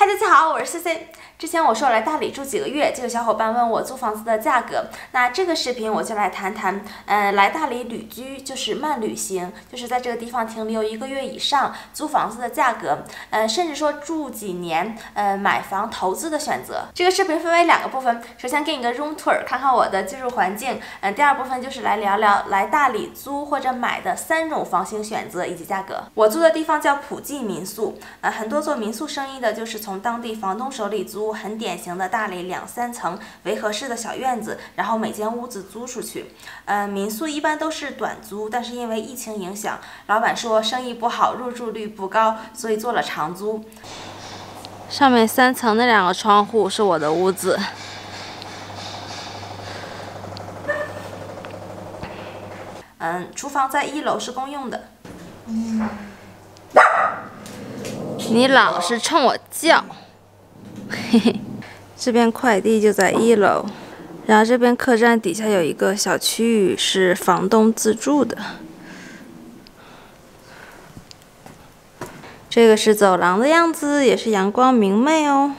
嗨，大家好，我是 C C。之前我说来大理住几个月，就有小伙伴问我租房子的价格。那这个视频我就来谈谈，呃，来大理旅居就是慢旅行，就是在这个地方停留一个月以上，租房子的价格，呃，甚至说住几年，呃，买房投资的选择。这个视频分为两个部分，首先给你个 room tour，看看我的居住环境，嗯，第二部分就是来聊聊来大理租或者买的三种房型选择以及价格。我住的地方叫普济民宿，呃，很多做民宿生意的就是从从当地房东手里租。很典型的大理两三层围合式的小院子，然后每间屋子租出去。呃，民宿一般都是短租，但是因为疫情影响，老板说生意不好，入住率不高，所以做了长租。上面三层那两个窗户是我的屋子。嗯，厨房在一楼是公用的。嗯，你老是冲我叫。嘿嘿，这边快递就在一楼，然后这边客栈底下有一个小区域是房东自住的。这个是走廊的样子，也是阳光明媚哦。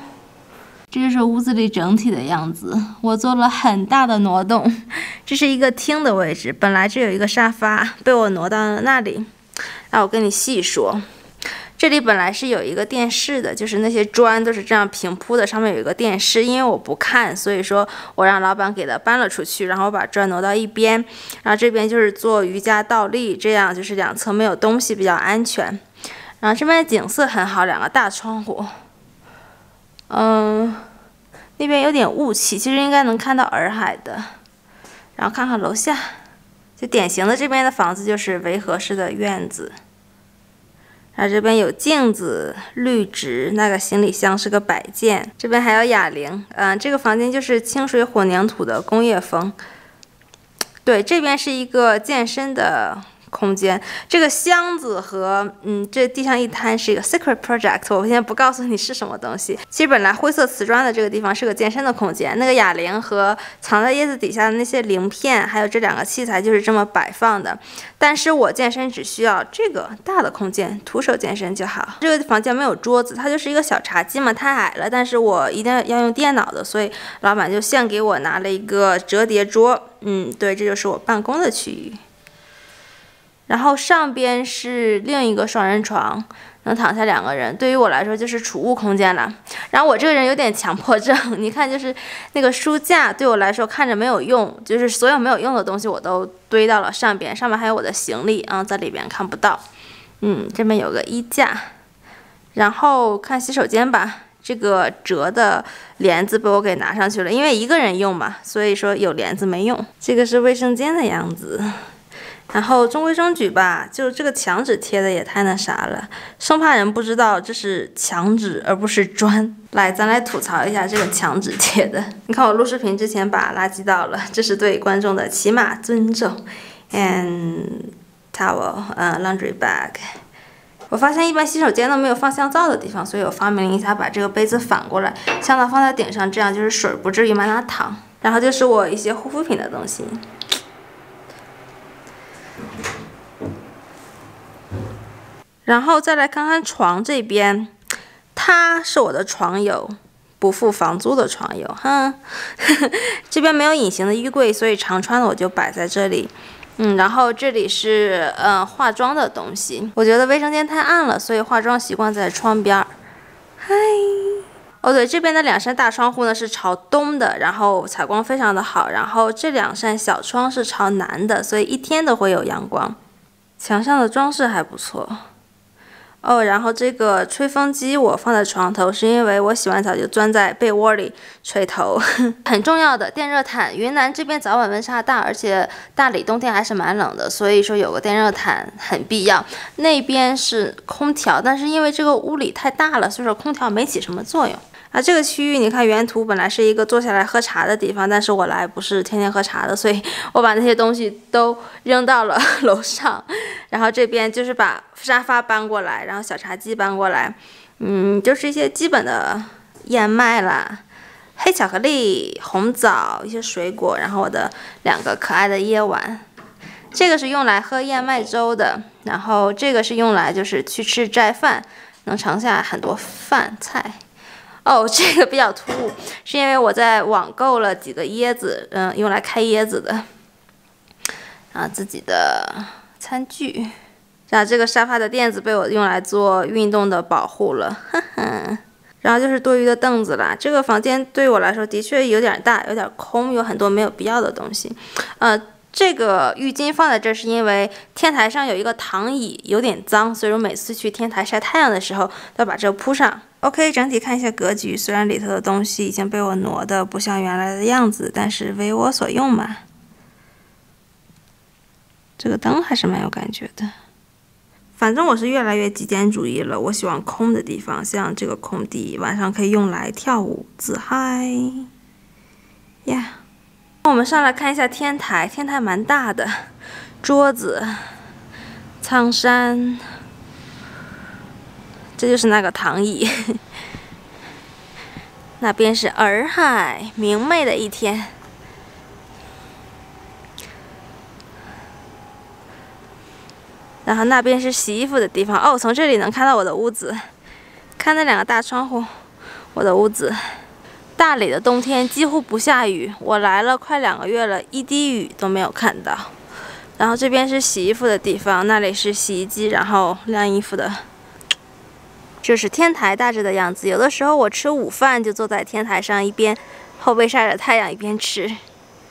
这就是屋子里整体的样子，我做了很大的挪动。这是一个厅的位置，本来这有一个沙发，被我挪到了那里。那我跟你细说。这里本来是有一个电视的，就是那些砖都是这样平铺的，上面有一个电视。因为我不看，所以说我让老板给它搬了出去，然后把砖挪到一边。然后这边就是做瑜伽倒立，这样就是两侧没有东西，比较安全。然后这边的景色很好，两个大窗户。嗯，那边有点雾气，其实应该能看到洱海的。然后看看楼下，就典型的这边的房子就是围合式的院子。然后这边有镜子、绿植，那个行李箱是个摆件。这边还有哑铃，嗯，这个房间就是清水混凝土的工业风。对，这边是一个健身的。空间，这个箱子和嗯，这地上一摊是一个 secret project，我现在不告诉你是什么东西。其实本来灰色瓷砖的这个地方是个健身的空间，那个哑铃和藏在叶子底下的那些鳞片，还有这两个器材就是这么摆放的。但是我健身只需要这个大的空间，徒手健身就好。这个房间没有桌子，它就是一个小茶几嘛，太矮了。但是我一定要用电脑的，所以老板就现给我拿了一个折叠桌。嗯，对，这就是我办公的区域。然后上边是另一个双人床，能躺下两个人。对于我来说就是储物空间了。然后我这个人有点强迫症，你看就是那个书架对我来说看着没有用，就是所有没有用的东西我都堆到了上边。上面还有我的行李啊，在里边看不到。嗯，这边有个衣架。然后看洗手间吧，这个折的帘子被我给拿上去了，因为一个人用嘛，所以说有帘子没用。这个是卫生间的样子。然后中规中矩吧，就这个墙纸贴的也太那啥了，生怕人不知道这是墙纸而不是砖。来，咱来吐槽一下这个墙纸贴的。你看我录视频之前把垃圾倒了，这是对观众的起码尊重。And towel，嗯，laundry bag。我发现一般洗手间都没有放香皂的地方，所以我发明了一下，把这个杯子反过来，香皂放在顶上，这样就是水不至于满哪淌。然后就是我一些护肤品的东西。然后再来看看床这边，他是我的床友，不付房租的床友，哼。这边没有隐形的衣柜，所以常穿的我就摆在这里。嗯，然后这里是呃化妆的东西。我觉得卫生间太暗了，所以化妆习惯在窗边儿。嗨，哦对，这边的两扇大窗户呢是朝东的，然后采光非常的好。然后这两扇小窗是朝南的，所以一天都会有阳光。墙上的装饰还不错。哦，然后这个吹风机我放在床头，是因为我洗完澡就钻在被窝里吹头。很重要的电热毯，云南这边早晚温差大，而且大理冬天还是蛮冷的，所以说有个电热毯很必要。那边是空调，但是因为这个屋里太大了，所以说空调没起什么作用。啊，这个区域你看原图本来是一个坐下来喝茶的地方，但是我来不是天天喝茶的，所以我把那些东西都扔到了 楼上。然后这边就是把沙发搬过来，然后小茶几搬过来，嗯，就是一些基本的燕麦啦、黑巧克力、红枣、一些水果，然后我的两个可爱的椰碗。这个是用来喝燕麦粥的，然后这个是用来就是去吃斋饭，能盛下很多饭菜。哦，这个比较突兀，是因为我在网购了几个椰子，嗯，用来开椰子的。啊，自己的餐具，然后这个沙发的垫子被我用来做运动的保护了，呵呵。然后就是多余的凳子啦。这个房间对我来说的确有点大，有点空，有很多没有必要的东西。呃，这个浴巾放在这是因为天台上有一个躺椅，有点脏，所以我每次去天台晒太阳的时候，都要把这铺上。OK，整体看一下格局，虽然里头的东西已经被我挪的不像原来的样子，但是为我所用嘛。这个灯还是蛮有感觉的。反正我是越来越极简主义了，我喜欢空的地方，像这个空地，晚上可以用来跳舞自嗨。呀，我们上来看一下天台，天台蛮大的，桌子、苍山，这就是那个躺椅。那边是洱海，明媚的一天。然后那边是洗衣服的地方哦，从这里能看到我的屋子，看那两个大窗户，我的屋子。大理的冬天几乎不下雨，我来了快两个月了，一滴雨都没有看到。然后这边是洗衣服的地方，那里是洗衣机，然后晾衣服的。就是天台大致的样子。有的时候我吃午饭就坐在天台上，一边后背晒着太阳，一边吃。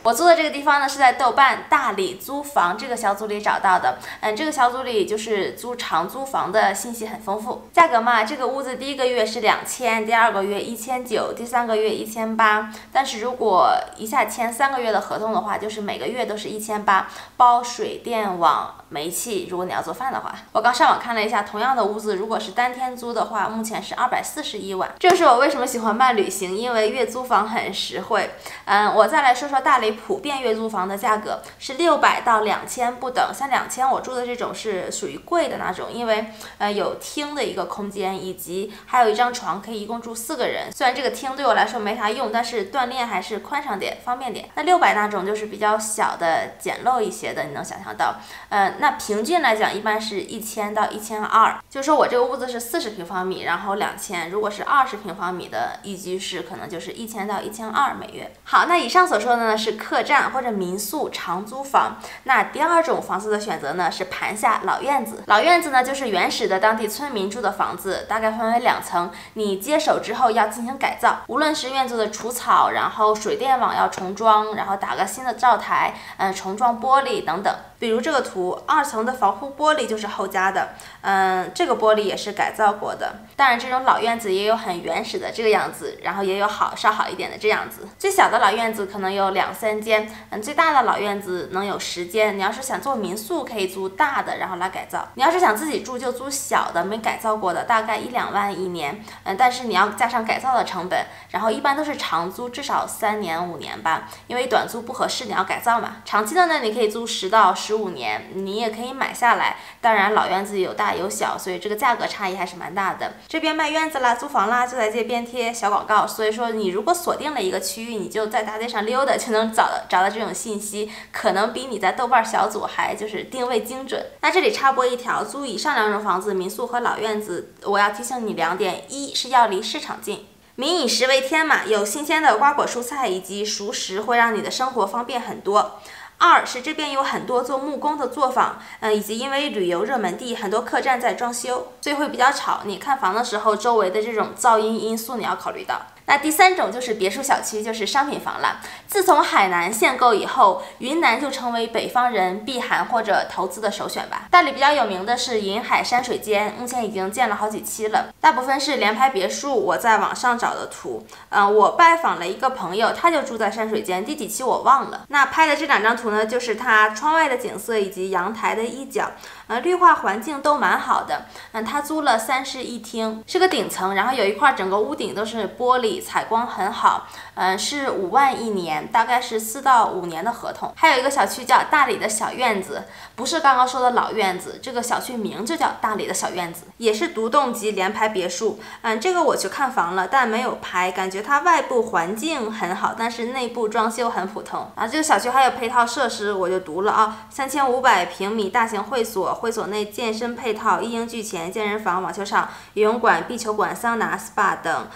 我租的这个地方呢，是在豆瓣大理租房这个小组里找到的。嗯，这个小组里就是租长租房的信息很丰富。价格嘛，这个屋子第一个月是两千，第二个月一千九，第三个月一千八。但是如果一下签三个月的合同的话，就是每个月都是一千八，包水电网。煤气，如果你要做饭的话，我刚上网看了一下，同样的屋子，如果是单天租的话，目前是二百四十一万。这是我为什么喜欢慢旅行，因为月租房很实惠。嗯，我再来说说大理普遍月租房的价格是六百到两千不等，像两千我住的这种是属于贵的那种，因为呃有厅的一个空间，以及还有一张床，可以一共住四个人。虽然这个厅对我来说没啥用，但是锻炼还是宽敞点，方便点。那六百那种就是比较小的、简陋一些的，你能想象到，嗯。那平均来讲，一般是一千到一千二。就是说我这个屋子是四十平方米，然后两千。如果是二十平方米的一居室，可能就是一千到一千二每月。好，那以上所说的呢是客栈或者民宿长租房。那第二种房子的选择呢是盘下老院子。老院子呢就是原始的当地村民住的房子，大概分为两层。你接手之后要进行改造，无论是院子的除草，然后水电网要重装，然后打个新的灶台，嗯，重装玻璃等等。比如这个图。二层的防护玻璃就是后加的，嗯，这个玻璃也是改造过的。当然，这种老院子也有很原始的这个样子，然后也有好稍好一点的这样子。最小的老院子可能有两三三间，嗯，最大的老院子能有十间。你要是想做民宿，可以租大的，然后来改造。你要是想自己住，就租小的，没改造过的，大概一两万一年，嗯，但是你要加上改造的成本，然后一般都是长租，至少三年五年吧，因为短租不合适，你要改造嘛。长期的呢，你可以租十到十五年，你。也可以买下来，当然老院子有大有小，所以这个价格差异还是蛮大的。这边卖院子啦、租房啦，就在这边贴小广告。所以说，你如果锁定了一个区域，你就在大街上溜达，就能找到找到这种信息，可能比你在豆瓣小组还就是定位精准。那这里插播一条，租以上两种房子，民宿和老院子，我要提醒你两点：一是要离市场近，民以食为天嘛，有新鲜的瓜果蔬菜以及熟食，会让你的生活方便很多。二是这边有很多做木工的作坊，嗯，以及因为旅游热门地，很多客栈在装修，所以会比较吵。你看房的时候，周围的这种噪音因素你要考虑到。那第三种就是别墅小区，就是商品房了。自从海南限购以后，云南就成为北方人避寒或者投资的首选吧。大理比较有名的是银海山水间，目前已经建了好几期了，大部分是联排别墅。我在网上找的图，嗯，我拜访了一个朋友，他就住在山水间，第几期我忘了。那拍的这两张图呢，就是他窗外的景色以及阳台的一角。呃，绿化环境都蛮好的。嗯，他租了三室一厅，是个顶层，然后有一块整个屋顶都是玻璃，采光很好。嗯，是五万一年，大概是四到五年的合同。还有一个小区叫大理的小院子，不是刚刚说的老院子，这个小区名就叫大理的小院子，也是独栋级联排别墅。嗯，这个我去看房了，但没有拍，感觉它外部环境很好，但是内部装修很普通。啊，这个小区还有配套设施，我就读了啊，三千五百平米大型会所。会所内健身配套一应俱全，健身房、网球场、游泳馆、壁球馆、桑拿、SPA 等。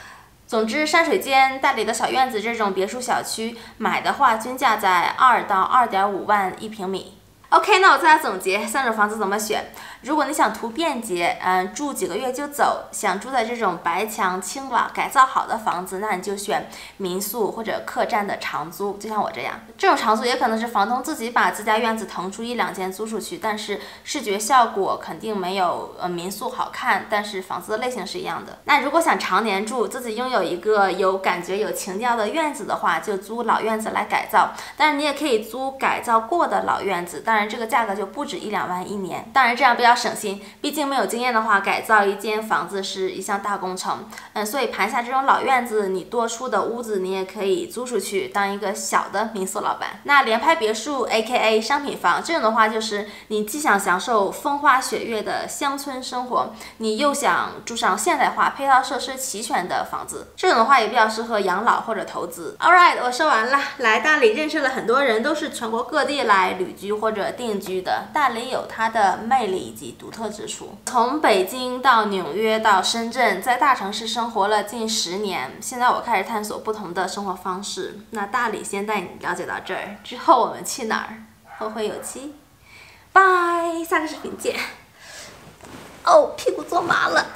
总之，山水间、大理的小院子这种别墅小区，买的话均价在二到二点五万一平米。OK，那我再来总结三种房子怎么选。如果你想图便捷，嗯，住几个月就走，想住在这种白墙青瓦改造好的房子，那你就选民宿或者客栈的长租，就像我这样。这种长租也可能是房东自己把自家院子腾出一两间租出去，但是视觉效果肯定没有呃民宿好看，但是房子的类型是一样的。那如果想常年住，自己拥有一个有感觉、有情调的院子的话，就租老院子来改造。但是你也可以租改造过的老院子，当然这个价格就不止一两万一年。当然这样比较。省心，毕竟没有经验的话，改造一间房子是一项大工程。嗯，所以盘下这种老院子，你多出的屋子，你也可以租出去当一个小的民宿老板。那联拍别墅 （A.K.A. 商品房）这种的话，就是你既想享受风花雪月的乡村生活，你又想住上现代化、配套设施齐全的房子。这种的话也比较适合养老或者投资。All right，我说完了。来大理认识了很多人，都是全国各地来旅居或者定居的。大理有它的魅力独特之处。从北京到纽约到深圳，在大城市生活了近十年，现在我开始探索不同的生活方式。那大理先带你了解到这儿，之后我们去哪儿？后会有期。拜，下个视频见。哦，屁股坐麻了。